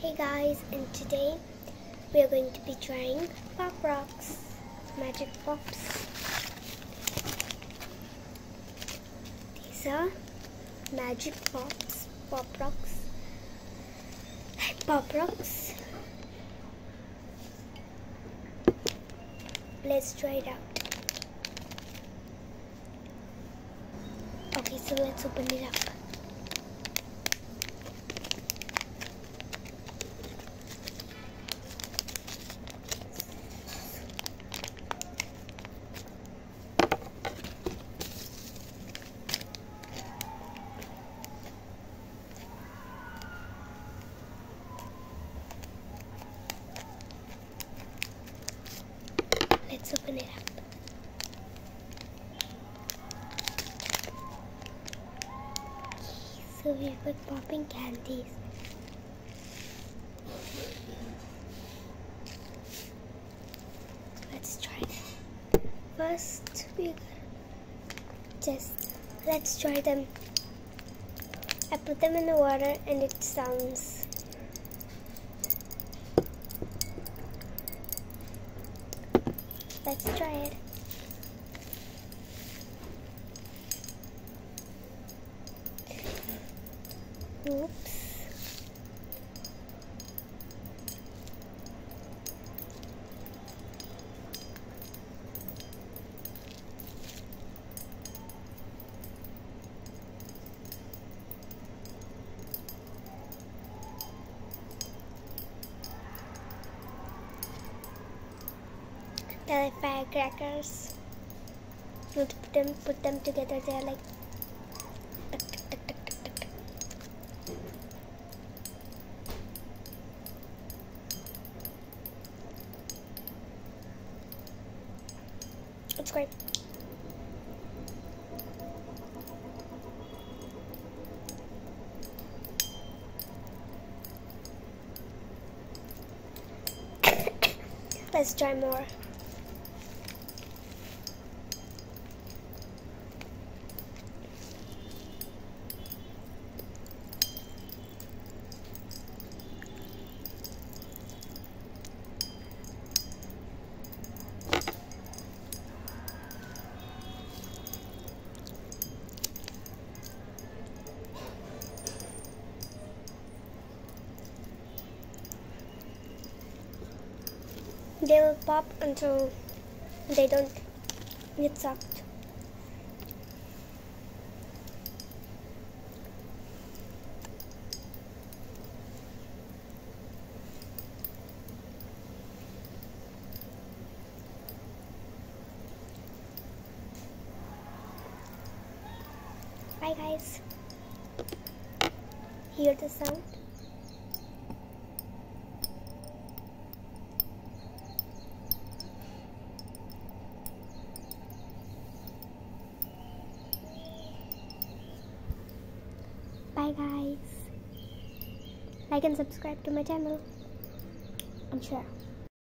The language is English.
Hey guys, and today we are going to be trying Pop Rocks Magic Pops. These are Magic Pops, Pop Rocks, Pop Rocks. Let's try it out. Okay, so let's open it up. Let's open it up. So got popping candies. Let's try. First, we just let's try them. I put them in the water and it sounds Let's try it. Oops. They're like firecrackers. You put them put them together. They're like. It's great. Let's try more. They will pop until they don't get sucked. Bye guys. Hear the sound? Bye guys. Like and subscribe to my channel I'm share.